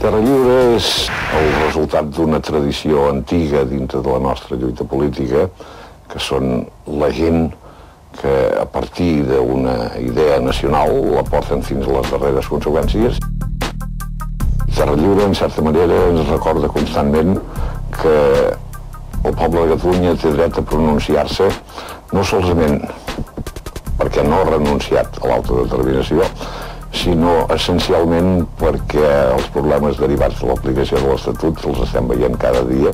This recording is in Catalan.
Terra Lliure és el resultat d'una tradició antiga dintre de la nostra lluita política, que són la gent que a partir d'una idea nacional la porten fins a les darreres conseqüències. Terra Lliure, en certa manera, ens recorda constantment que el poble de Catalunya té dret a pronunciar-se no solament perquè no ha renunciat a l'autodeterminació, sinó essencialment perquè els problemes derivats de l'aplicació de l'Estatut els estem veient cada dia.